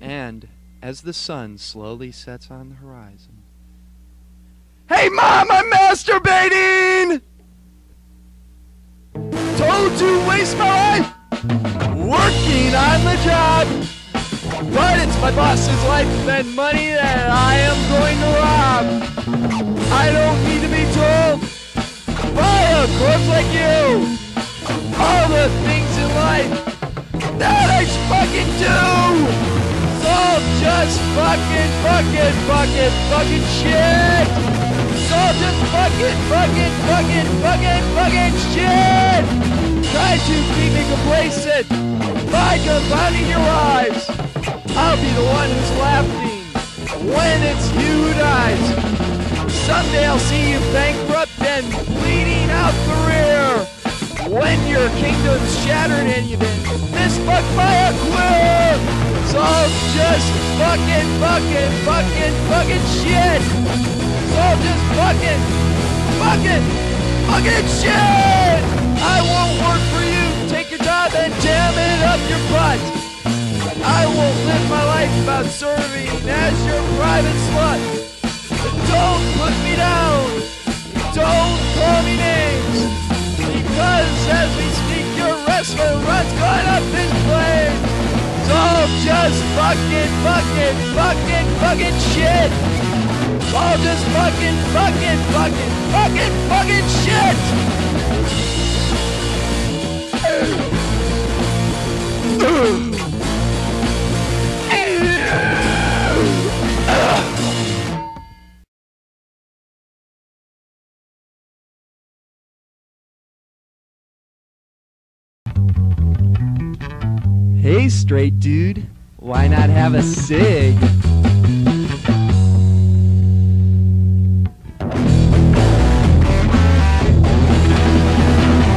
And as the sun slowly sets on the horizon. Hey, Mom, I'm masturbating! Told to waste my life working on the job. But it's my boss's life and money that I am going to rob. I don't need to be told by a corpse like you. All the things in life that I fucking do. Just fucking, fucking, fucking, fucking shit. It's all just fucking, fucking, fucking, fucking, fucking shit. Try to keep me complacent by confounding your lives. I'll be the one who's laughing when it's you who dies. Someday I'll see you bankrupt and bleeding out the rear. When your kingdom's shattered and you've been misfucked by a quill. All just fucking, fucking, fucking, fucking shit. It's all just fucking, fucking, fucking shit. I won't work for you. Take your job and jam it up your butt. I won't live my life about serving as your private slut. Don't put me down. Don't call me names. Because as we speak, your restaurant's gone up in flames. All just fucking, fucking, fucking, fucking shit. All just fucking, fucking, fucking, fucking, fucking shit. Hey, straight dude, why not have a cig?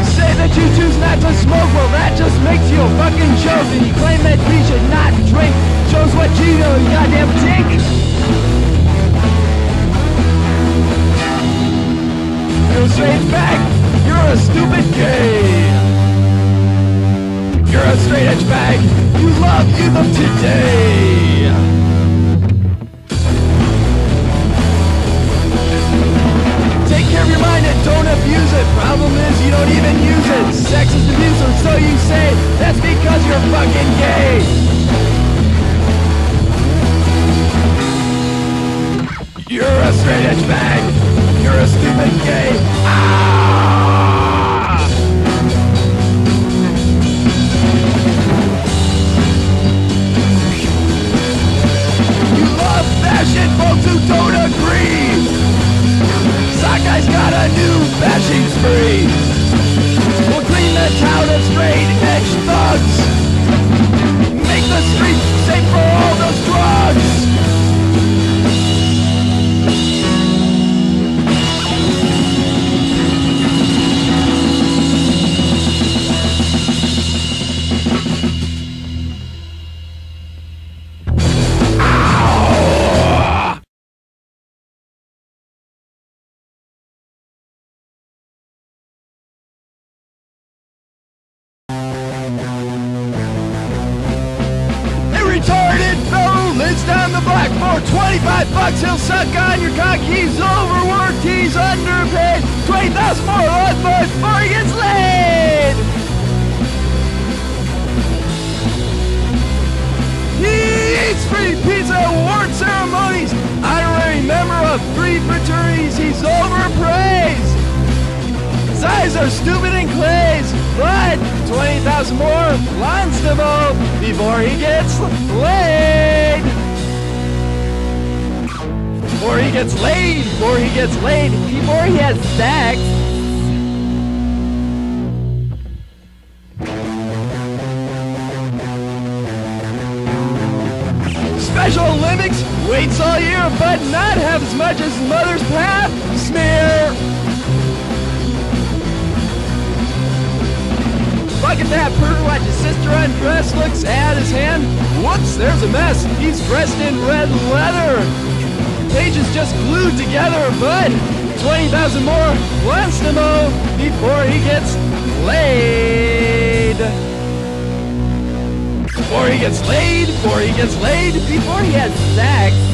Say that you choose not to smoke, well that just makes you a fucking joke. And you claim that we should not drink. Shows what you know, you goddamn dick. A straight back, you're a stupid gay. You're a straight edge bag. You love youth of today. Take care of your mind and don't abuse it. Problem is you don't even use it. Sex is abuse, or so you say. That's because you're fucking gay. You're a straight edge bag. You're a stupid gay. Ah! Fashion folks who don't agree. Sockeyes got a new bashing spree. We'll clean the town of straight edge thugs. Make the streets safe for all bucks, he'll suck on your cock. He's overworked, he's underpaid. 20,000 more month before he gets laid. He eats free pizza award ceremonies. Honorary member of three fraternities, he's overpraised. His eyes are stupid and clays, but 20,000 more lawns to mow before he gets laid. Before he gets laid, before he gets laid, before he has sex. Special Olympics waits all year, but not have as much as mother's pap smear. Look at that pervert watch his sister undress, looks at his hand. Whoops, there's a mess. He's dressed in red leather pages just glued together, but 20,000 more wants to mow before he gets laid. Before he gets laid, before he gets laid, before he has sex.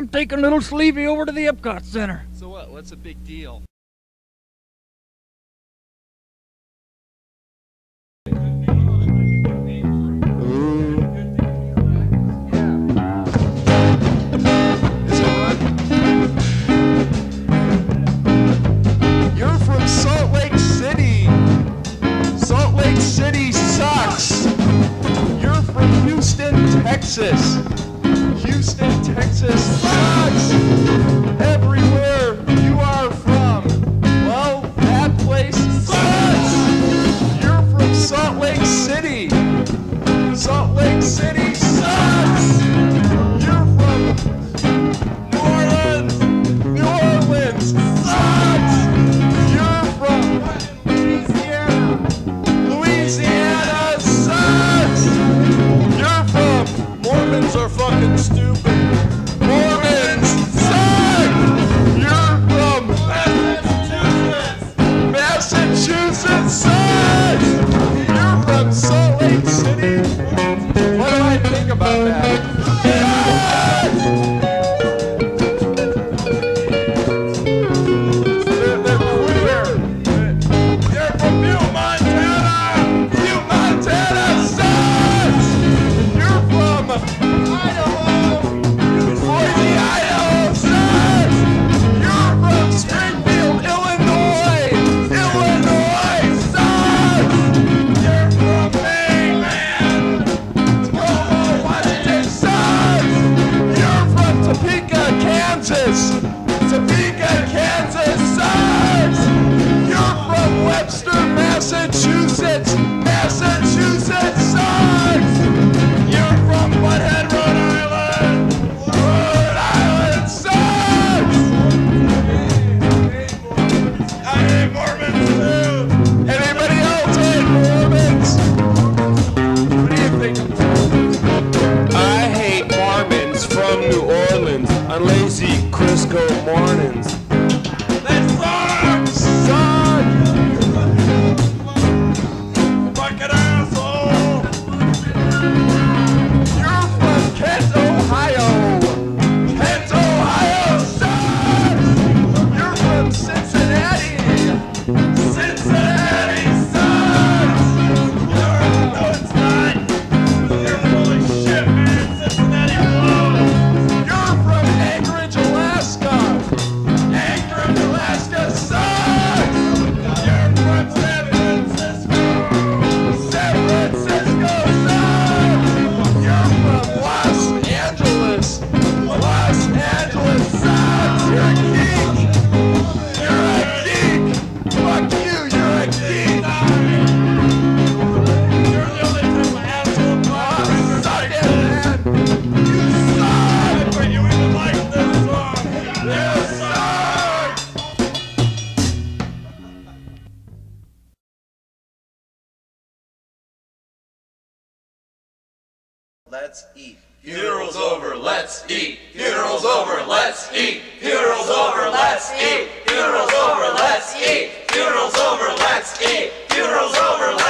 I'm taking little Sleevey over to the Epcot Center. So what? What's a big deal? City sucks. You're from Houston, Texas. Houston, Texas, frogs everywhere you are from. Well, that place sucks. You're from Salt Lake City. Salt Lake City. about that. eat. Funeral's over, let's eat. Funeral's over, let's eat. Funeral's over, let's eat. Funeral's over, let's eat. Funeral's over, let's eat.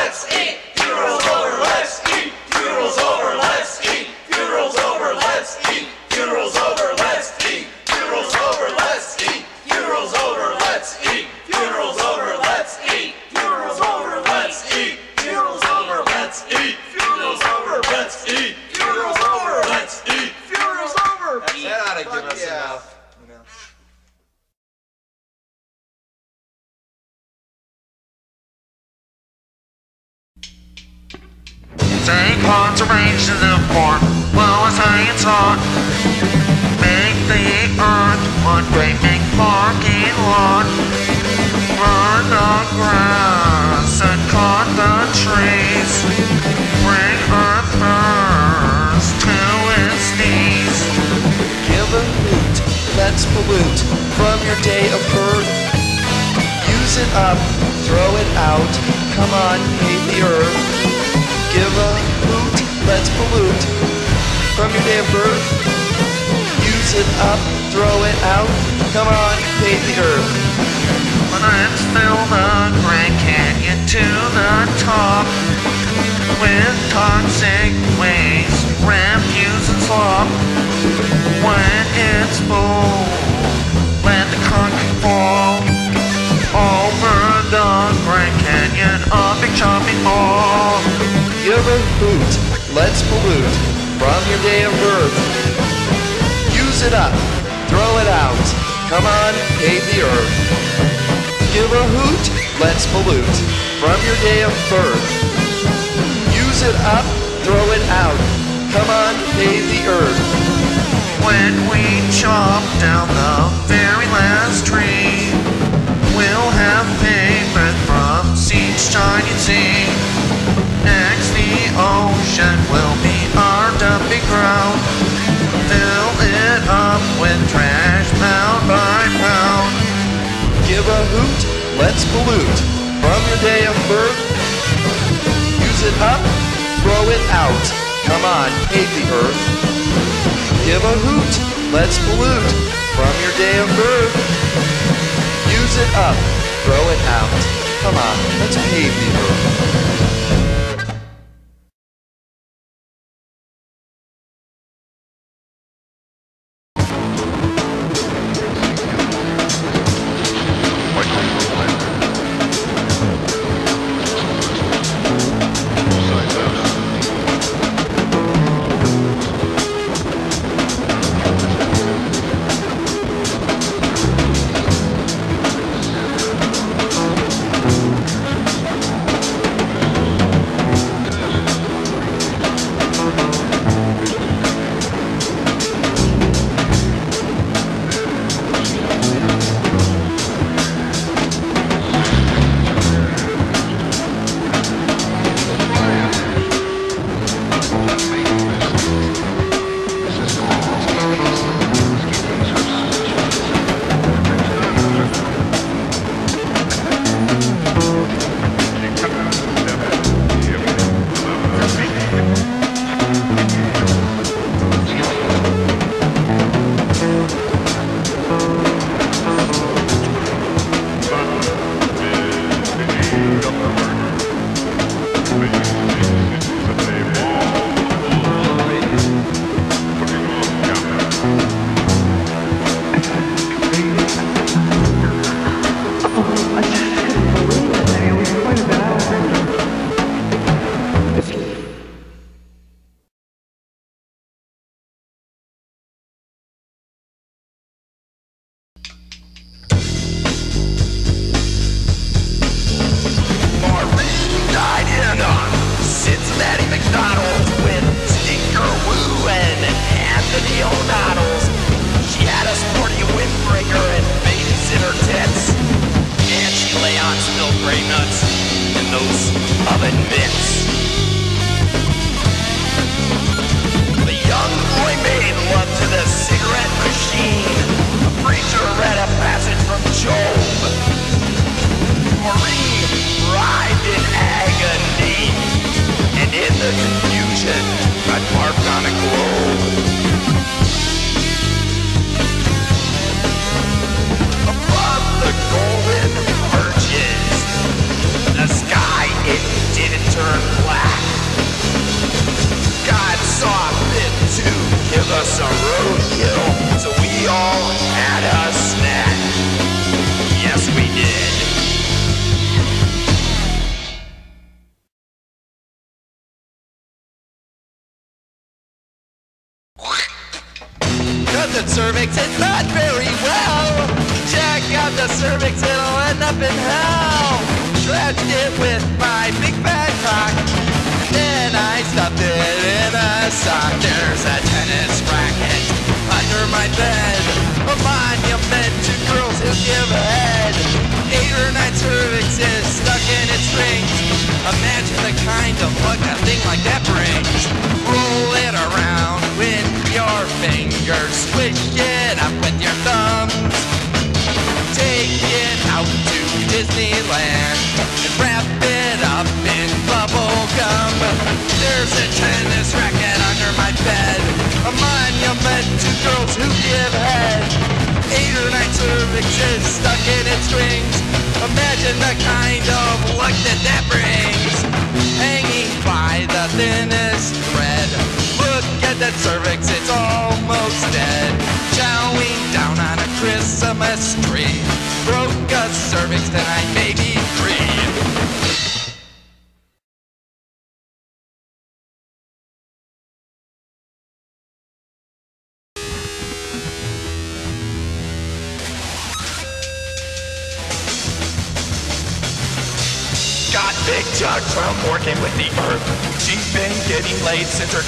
Pollute from your day of birth. Use it up, throw it out, come on, pave the earth. Give a hoot, let's pollute from your day of birth. Use it up, throw it out, come on, pave the earth. Let's fill the Grand Canyon to the top with toxic waste, refuse, and slop. When it's full, let the concrete fall over the Grand Canyon, a big chopping ball. Give a hoot, let's pollute from your day of birth. Use it up, throw it out, come on, pave the earth. Give a hoot, let's pollute from your day of birth. It up, throw it out, come on, pave the earth. When we chop down the very last tree, we'll have pavement from sea to shining sea. Next, the ocean will be our dumping ground. Fill it up with trash pound by pound. Give a hoot, let's pollute from your day of birth. Use it up, throw it out, come on, pave the earth. Give a hoot, let's pollute from your day of birth. Use it up, throw it out, come on, let's pave the earth. In sock. There's a tennis racket under my bed. A monument to girls who give head. Eight or nine cervixes stuck in its rings. Imagine the kind of luck a thing like that brings. Roll it around with your fingers. Squish it up with your thumbs. Take it out to Disneyland and wrap it up in bubble gum. There's a tennis racket under my bed, a monument to girls who give head. Eight or nine cervixes stuck in its strings. Imagine the kind of luck that that brings. Hanging by the thinnest thread. Look at that cervix, it's almost dead. Chowing down on a Christmas tree. Broke a cervix tonight, maybe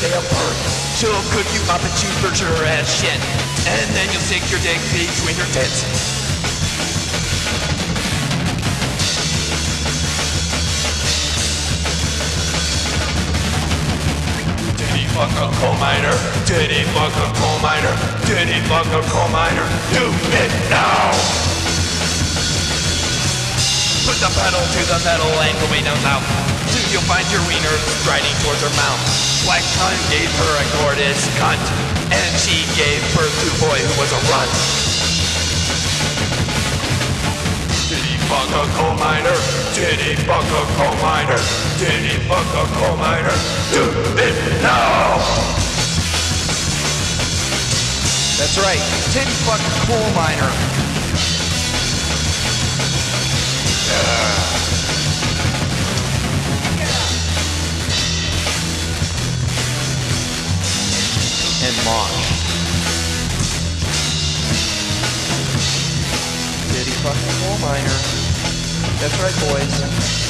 day of birth. She'll cook you up a cheeseburger as shit. And then you'll stick your dick between her tits. Did he fuck a coal miner? Did he fuck a coal miner? Did he fuck a coal miner? Do it now! Put the pedal to the metal and go way down south. Soon you'll find your wiener striding towards her mouth. Black Cunt gave her a gorgeous cunt, and she gave birth to a boy who was a runt. Did he fuck a coal miner? Did he fuck a coal miner? Did he fuck a coal miner? Do it now! That's right. He fuck a coal miner? and Mosh. Did he fuck a coal miner? That's right, boys.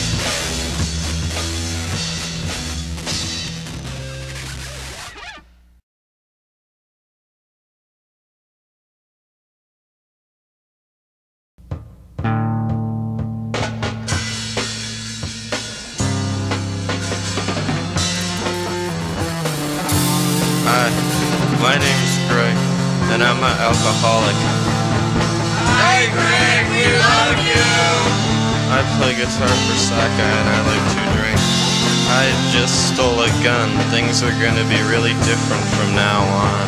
Are gonna be really different from now on.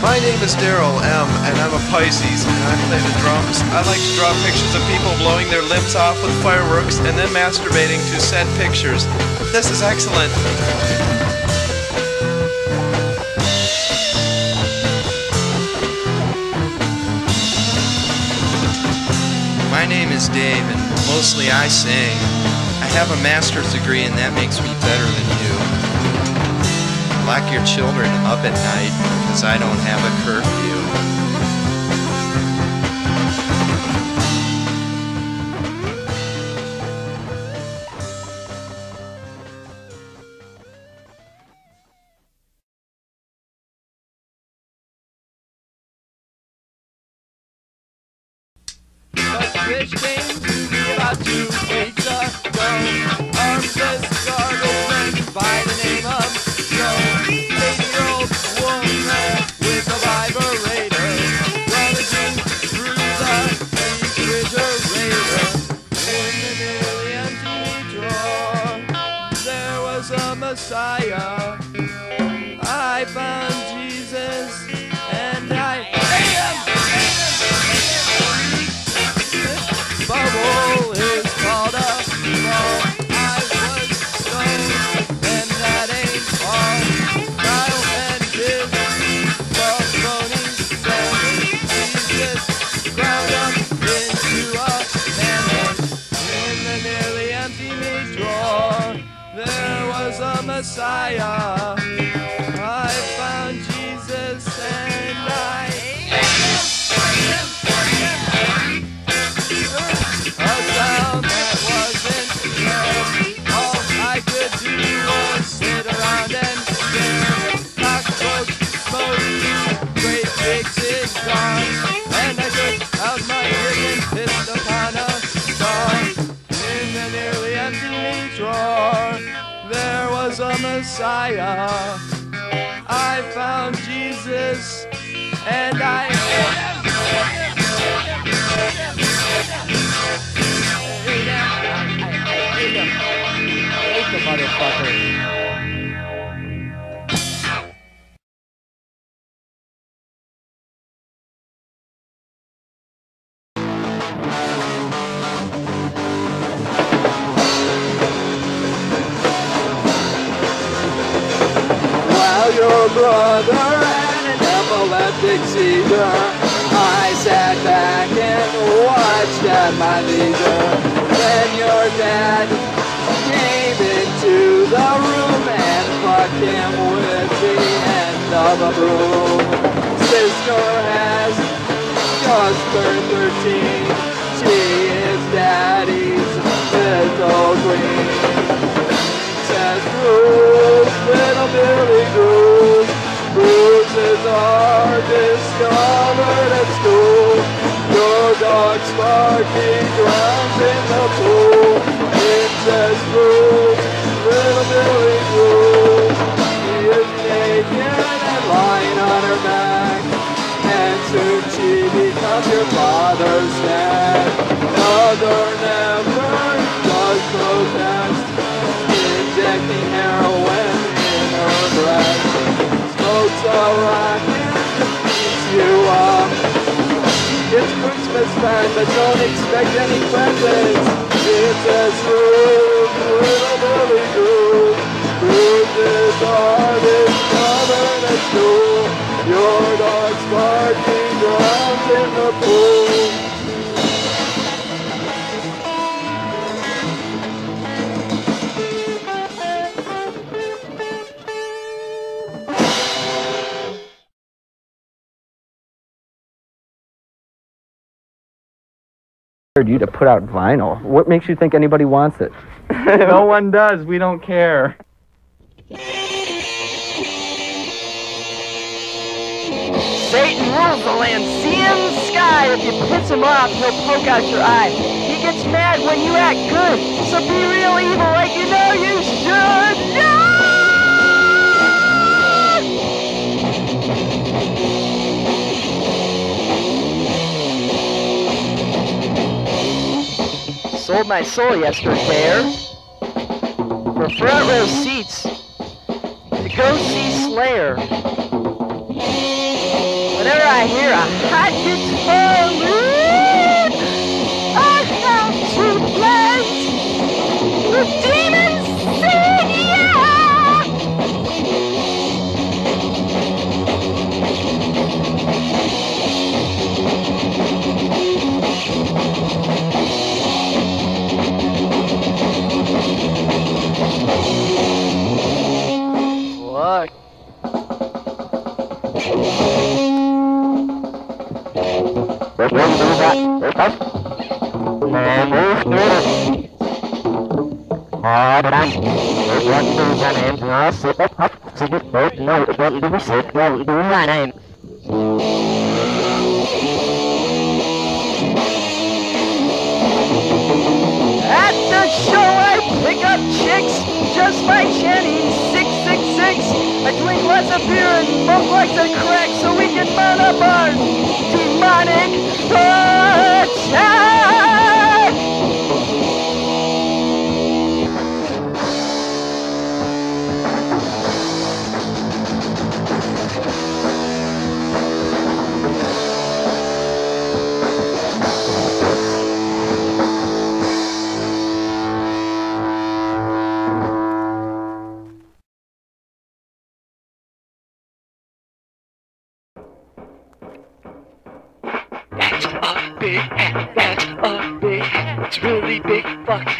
My name is Daryl M, and I'm a Pisces, and I play the drums. I like to draw pictures of people blowing their limbs off with fireworks and then masturbating to said pictures. This is excellent. My name is Dave, and mostly I sing. I have a master's degree, and that makes me better than you. Lock your children up at night, because I don't have a curfew. Fish came to me about two weeks Messiah. I found Jesus and I the motherfucker. Brother had an epileptic seizure, I sat back and watched at my leisure. Then your dad came into the room and fucked him with the end of a broom. Sister has just turned 13. She is daddy's little queen says little Billy Bruce. Bruises are discovered at school. Your dog Sparky drowns in the pool. Says Bruce, little Billy Bruce. She is naked and lying on her back. And soon she becomes your father's snack. Mother never Smokes a rocket, eats you. It's Christmas time, but don't expect any presents. It's as rude, Billy Goose. Bruises are discovered at school. Your dog's barking drowns in the pool. You to put out vinyl. What makes you think anybody wants it? no one does. We don't care. Satan rules the land, sea and sky. If you piss him off, he'll poke out your eye. He gets mad when you act good, so be real evil like you know you should. Yeah! Sold my soul yesterday for front row seats to go see Slayer. Whenever I hear a hot guitar lead, At the show, I pick up chicks just like Jenny 666. I drink lots of beer and smoke like the crack so we can mount up our demonic attack. Big, fuck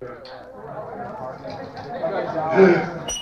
Good job.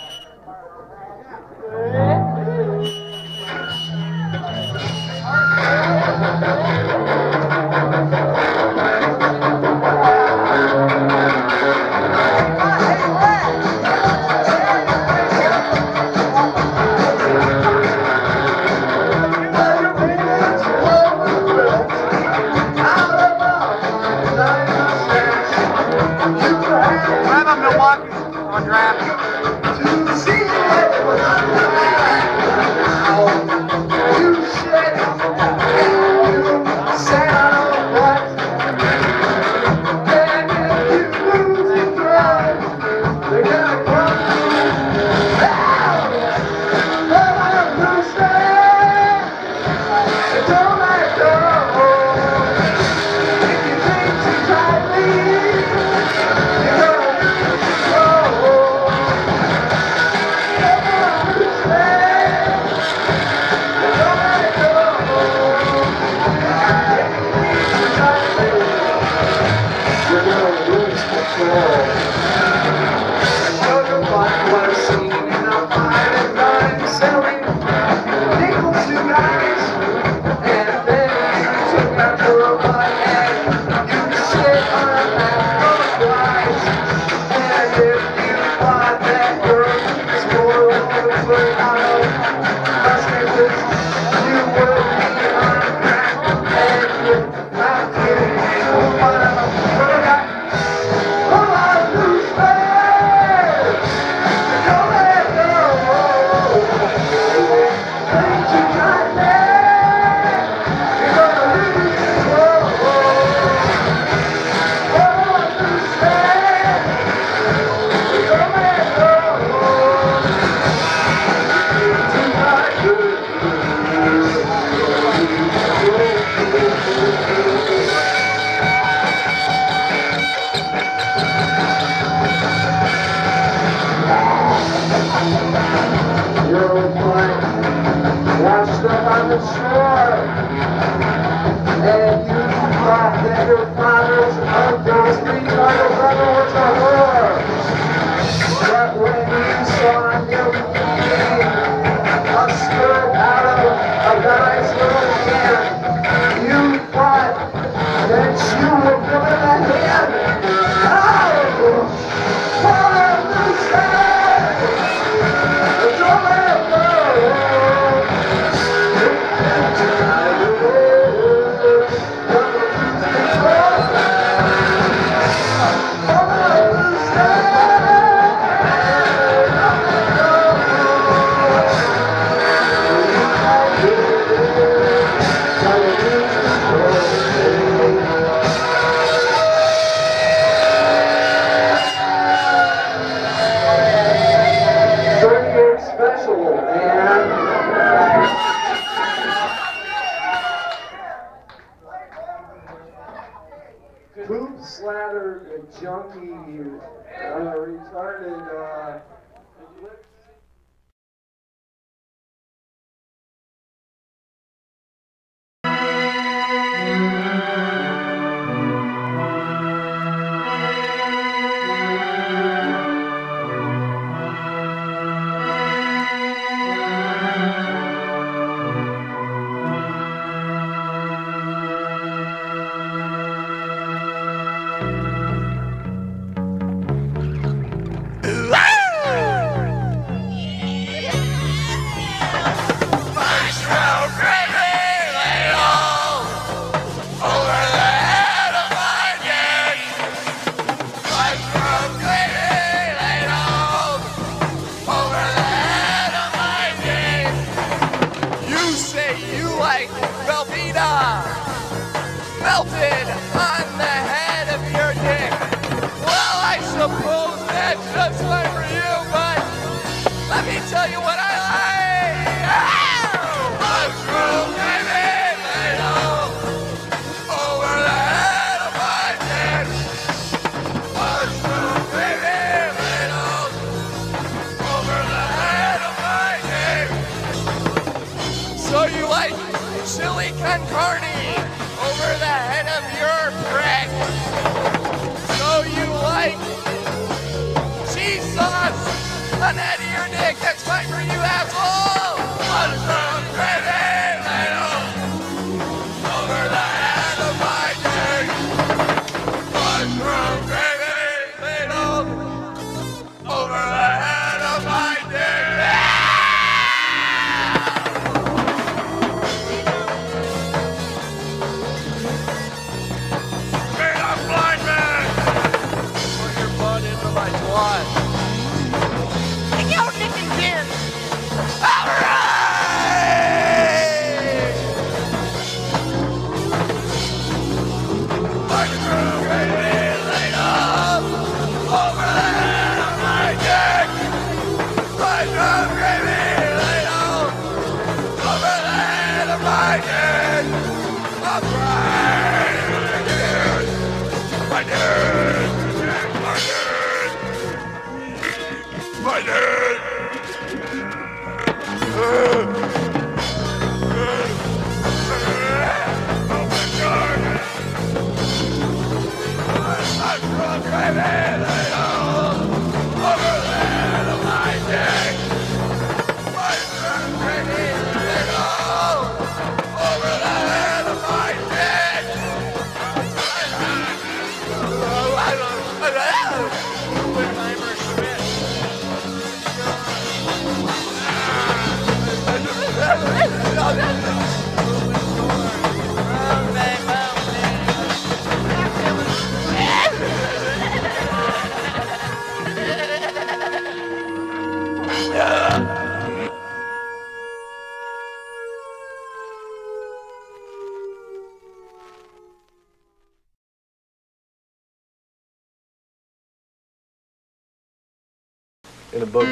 Okay.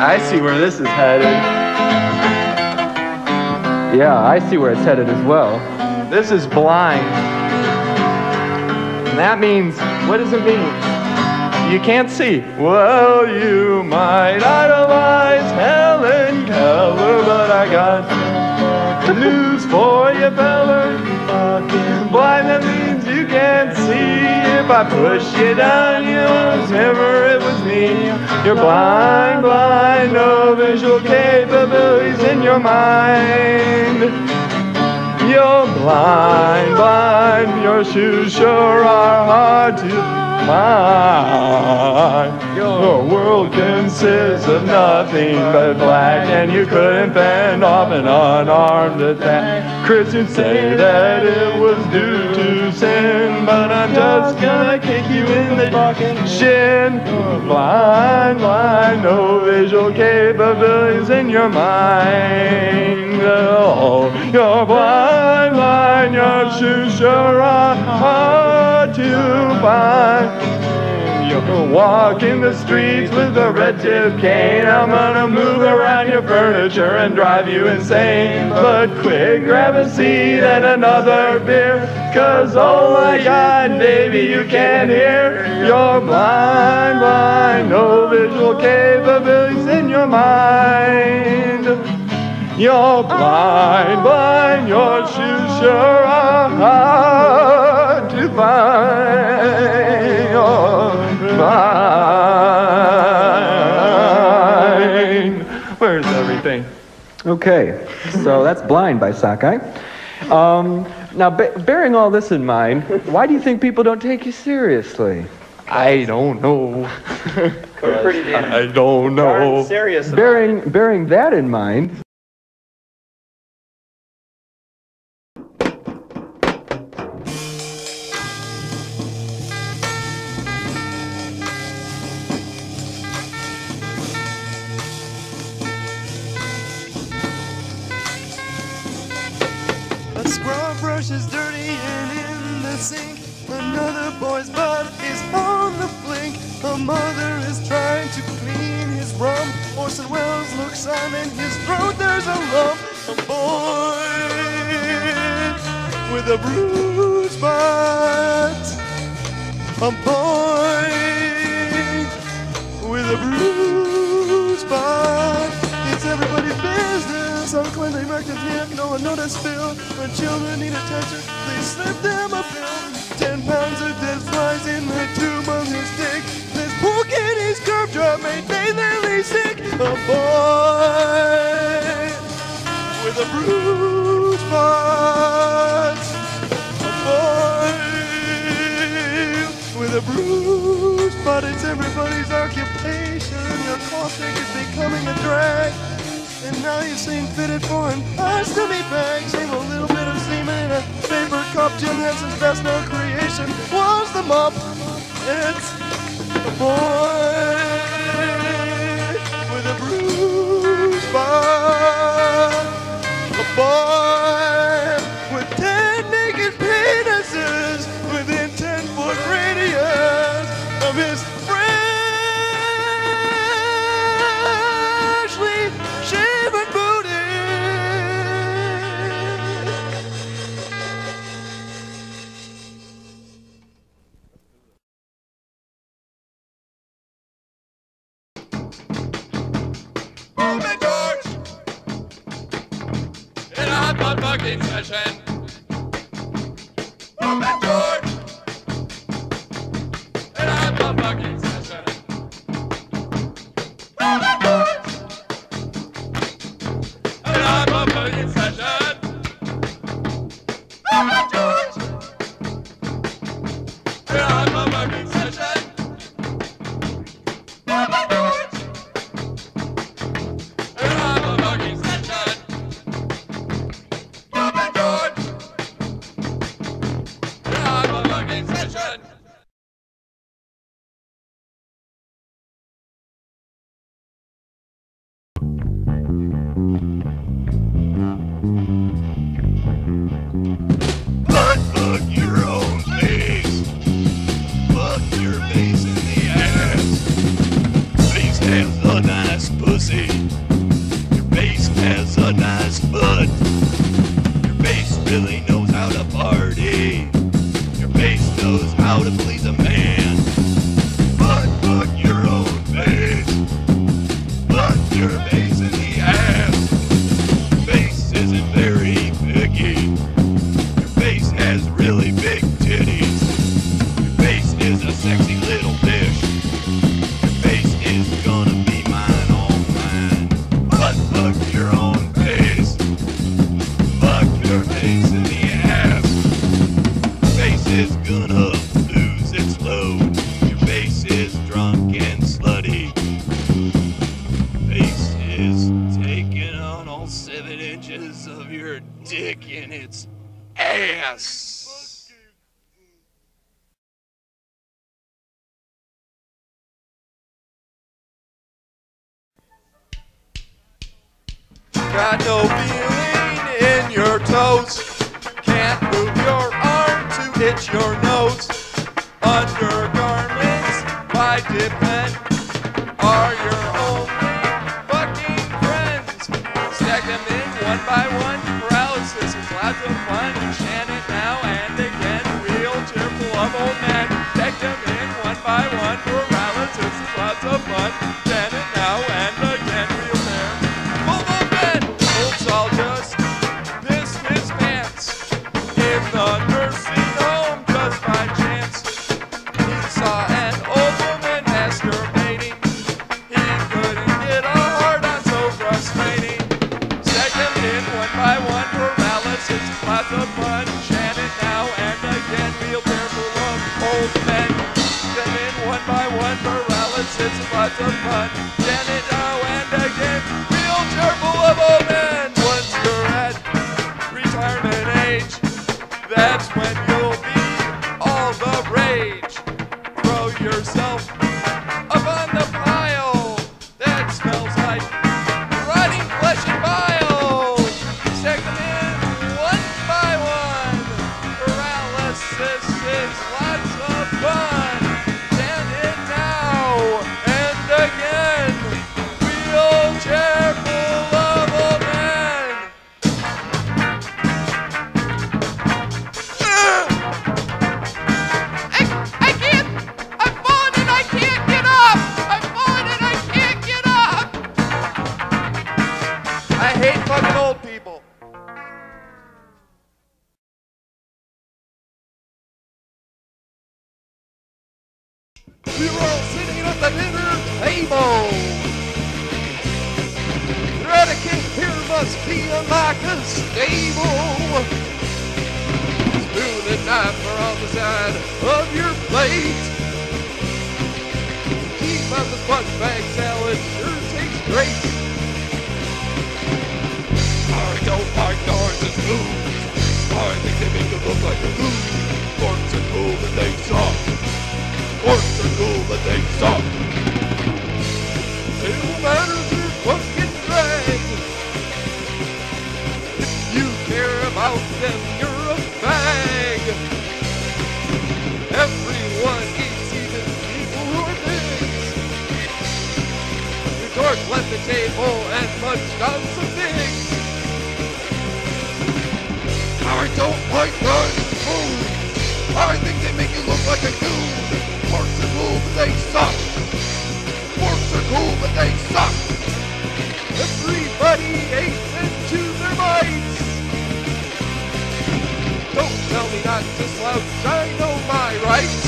I see where this is headed. Yeah, I see where it's headed as well. This is blind. And that means, what does it mean? You can't see. Well, you might idolize Helen Keller, but I got news for you, feller. I push you down, you'll never it was me. You're blind, blind, no visual capabilities in your mind. You're blind, blind, your shoes sure are hard to find. Your world consists of nothing but black, and you couldn't fend off an unarmed attack. Christians say that it was due to sin, but I'm just gonna kick you in the fucking shin. Blind, blind, no visual capabilities in your mind. Oh, you're blind, blind, your shoes are hard to find. You can walk in the streets with a red tip cane. I'm gonna move around your furniture and drive you insane. But quick, grab a seat and another beer. Cause oh my god, baby, you can't hear. You're blind, blind, no visual capabilities in your mind. You're blind, blind, your shoes sure are hard to find. You're blind. Where's everything? Okay, so that's Blind by Sockeye. Um, now, ba- bearing all this in mind, why do you think people don't take you seriously? I don't know. pretty damn I don't know. serious about Bearing, bearing that in mind, boy's butt is on the blink. A mother is trying to clean his rum. Orson Welles looks on in his throat. There's a lump. A boy with a bruised butt. A boy with a bruised butt. It's everybody's business. Uncleanly rectum yet no one noticed Bill. When children need attention, please slip them a pill ten pounds of dead flies in the tomb on his dick. This poor kid is curved up, made daily sick. A boy with a bruised butt. A boy with a bruised butt. It's everybody's occupation. Your course is becoming a drag. And now you seem fitted for an ostomy bag. Save a little bit of semen in a paper cup. Jim Henson's best known creation was the mop. It's boy. Roberto. got no feeling in your toes. Can't move your arm to hit your nose. Undergarments dip depend are your only fucking friends. Stack them in one by one. Paralysis is lots of fun. Chant it now and again. Real cheerful of old men. Stack them in one by one. Paralysis is lots of fun. But. We're all sitting at the dinner table. Eradicate here must be unlike a stable. Spoon and knife are on the side of your plate. Keep on the butt bag salad, sure tastes great. I don't like knives and spoons. I think they make it look like a food. Forks and food and they suck. Forks are cool, but they suck. It don't matter fucking drag. If you care about them, you're a fag. Everyone eats, even people who are pigs. Your dork left the table and munched on some pigs. I don't like those food. I they suck. Forks are cool, but they suck. Everybody ate into their mites. Don't tell me not to slouch, I know my rights.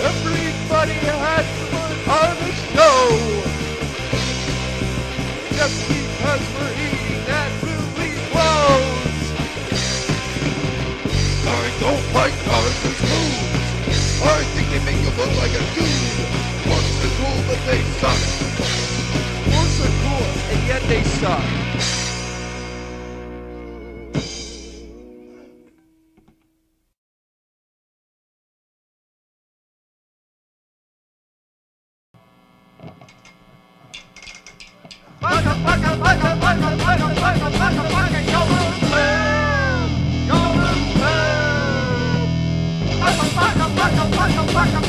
Everybody had fun on the show. Just because we're eating that really blows. I don't like cars spoons. I think they make you look like a dude. Forks are cool, but they suck. Forks are cool, and yet they suck. How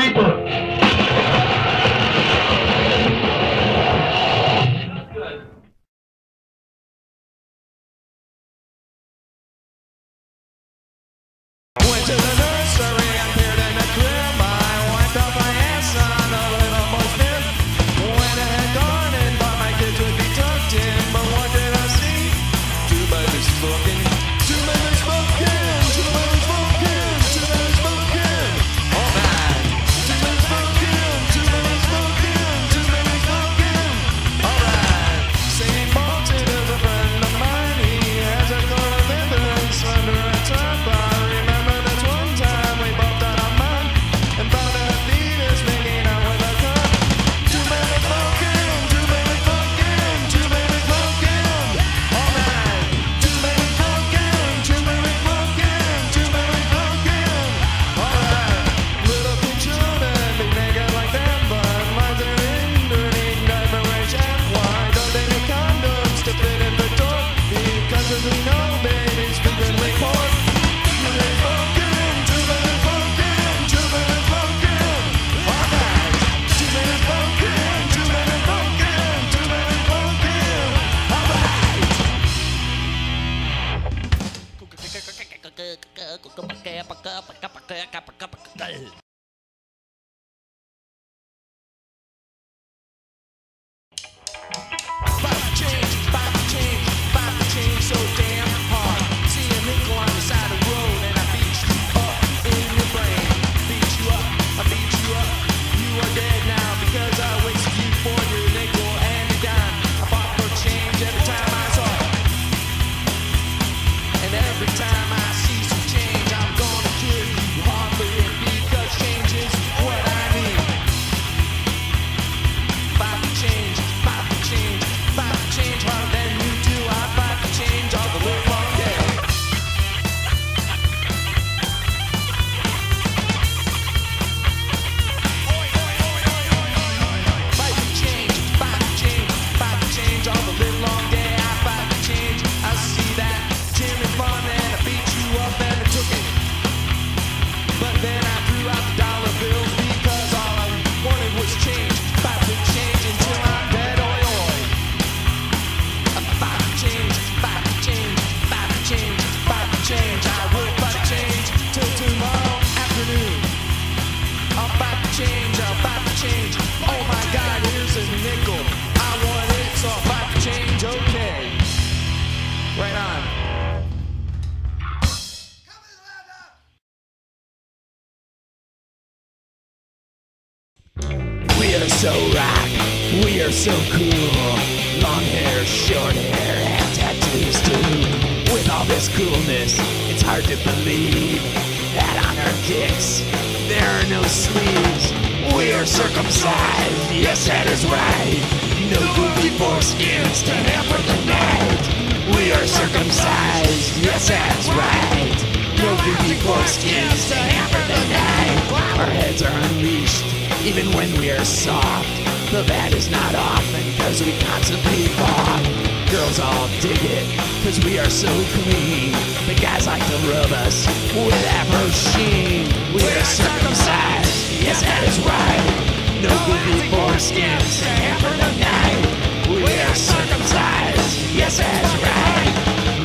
let's so rock, we are so cool. Long hair, short hair, and tattoos too. With all this coolness, it's hard to believe that on our kicks there are no sleeves. We are circumcised, yes, that is right. No goofy foreskins to hamper the night. We are circumcised, yes, that's right. No goofy foreskins to hamper the night. Our heads are unleashed, even when we are soft. But that is not often, cause we constantly fall. Girls all dig it, cause we are so clean. The guys like to rub us with that machine. We are circumcised, yes, that is right. No goofy foreskins to hamper the night. We are circumcised, yes, that's right.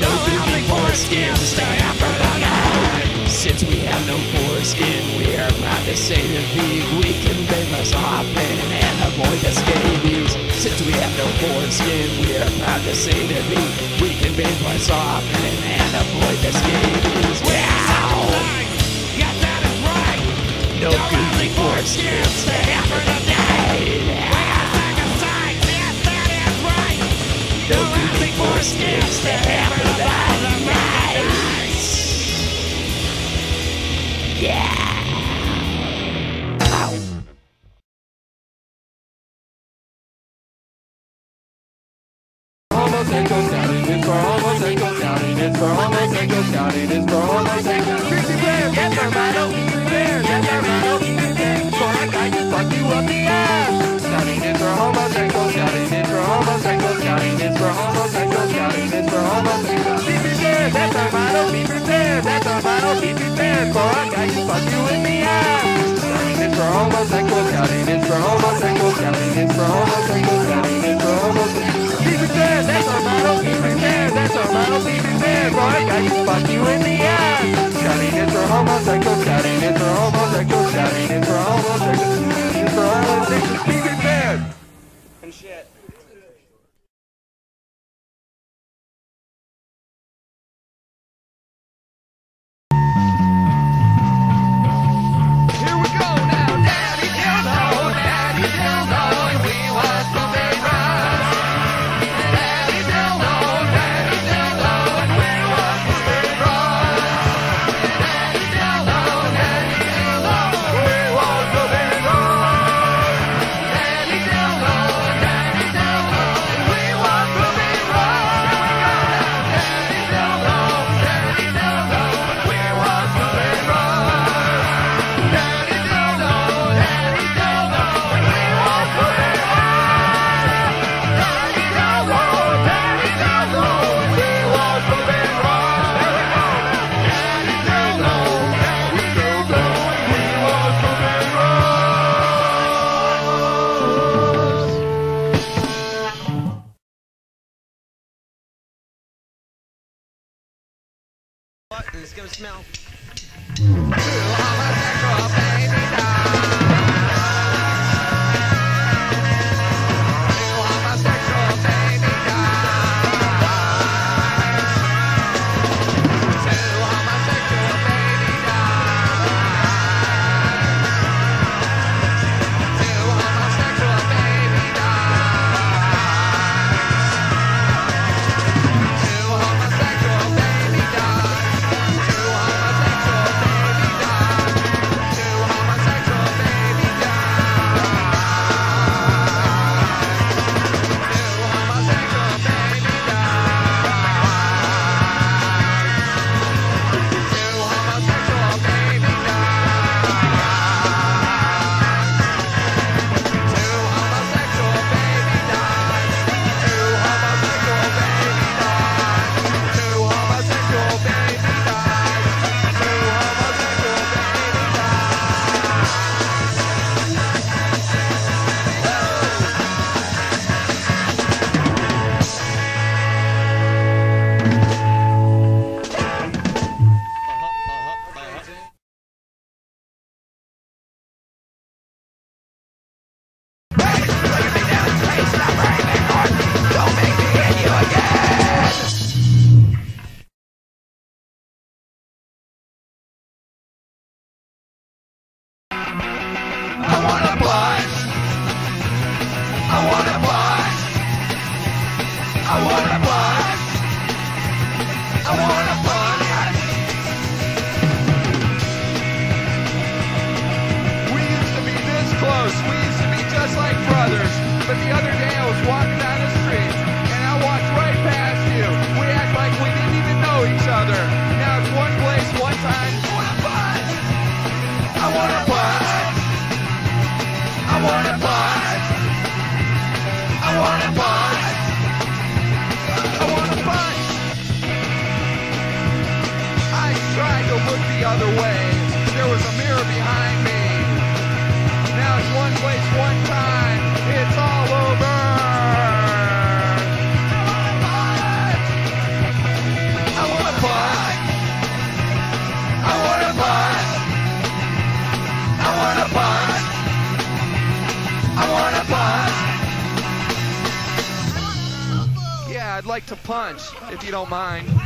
No goofy foreskins to hamper the night. Since we have no foreskin, we are proud to say to be we can bathe us often and avoid the scabies. Since we have no foreskin, we are proud to say to be we can bathe us often and avoid the scabies. Wow! Yes, that is right. No goofy foreskins to hamper the night. No goofy foreskins to the Yeah. wanna part. I wanna part. I wanna part. I tried to look the other way. There was a mirror behind me. Now it's one place, one like to punch, if you don't mind.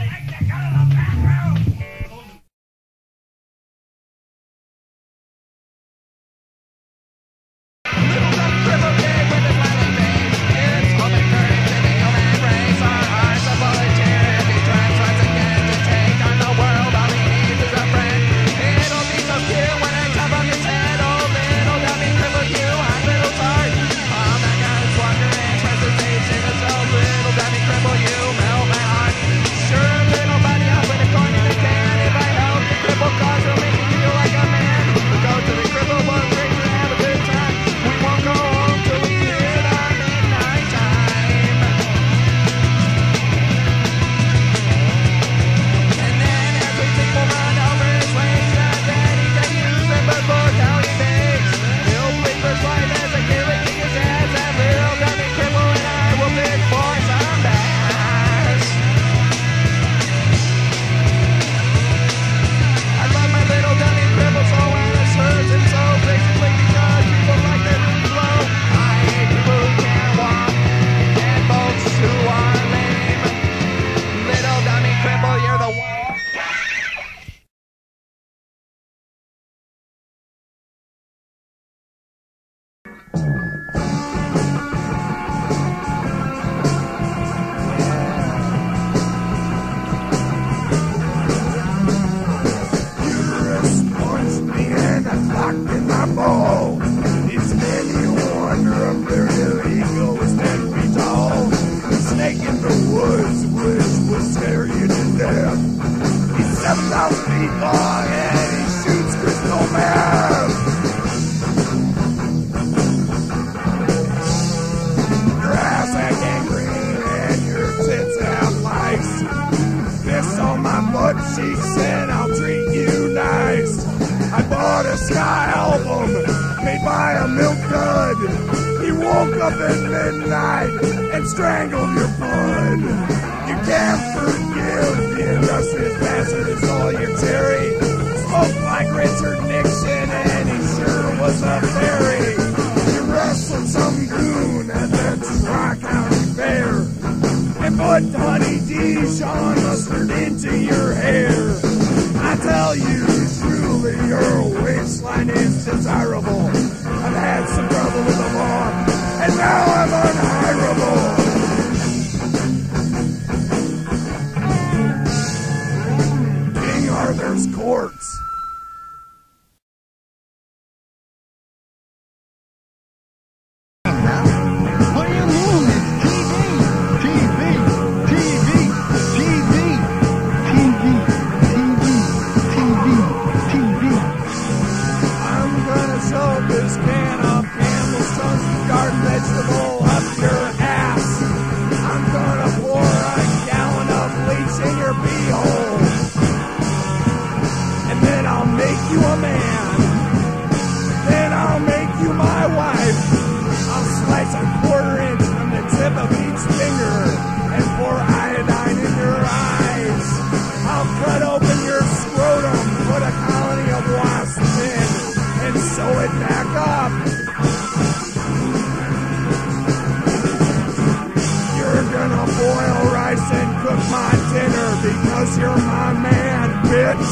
you're my man, bitch.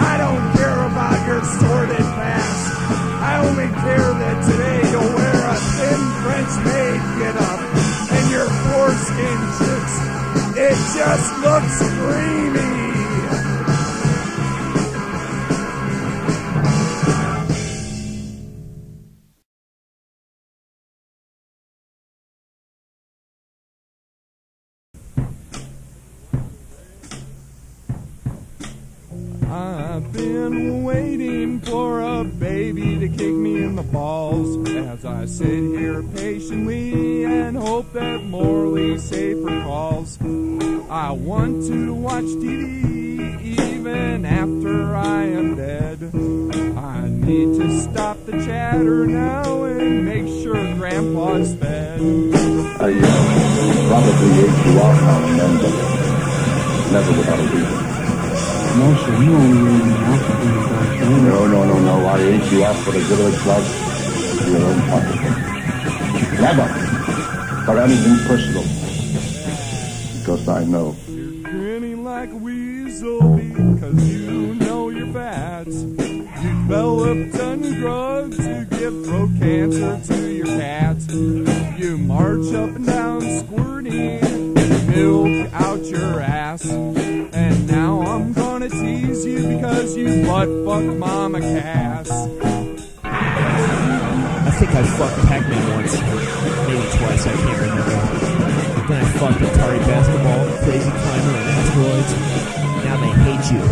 I don't care about your sordid past. I only care that today you'll wear a thin French maid get up and your foreskin just, it just looks creamy. Sit here patiently and hope that Morley Safer calls. I want to watch TV even after I am dead. I need to stop the chatter now and make sure Grandpa's fed. I uh, probably ate you off now and then, but never without a reason. No, sir, you only ate me out for a bad. No, no, no, no. I ate you off for the good of the club, for your own pocket. Never for anything personal. Because I know. You're grinning like a weasel because you know you're fat. You developed on drugs to give throat cancer to your cat. You march up and down squirting milk out your ass. And now I'm gonna tease you because you butt fucked Mama Cass. I think I fucked Pac-Man once. Maybe twice, I can't remember. Then I fucked Atari Basketball, Crazy Climber, and Asteroids. Now they hate you.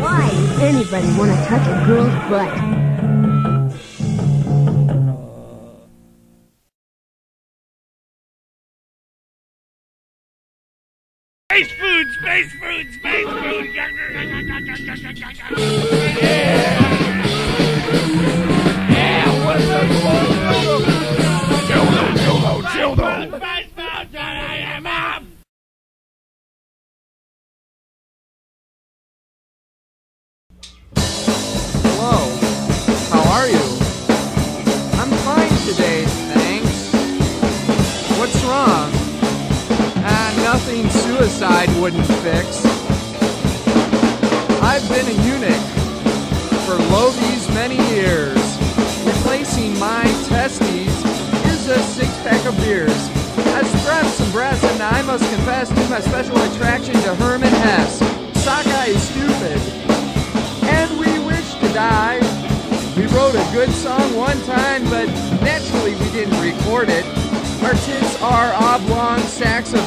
Why anybody want to touch a girl's butt? Space food, space food. Suicide wouldn't fix. I've been a eunuch for lo these many years. Replacing my testes is a six pack of beers. I've strap some breasts and I must confess to my special attraction to Herman Hess. Sockeye is stupid and we wish to die. We wrote a good song one time, but naturally we didn't record it. Our tits are oblong sacks of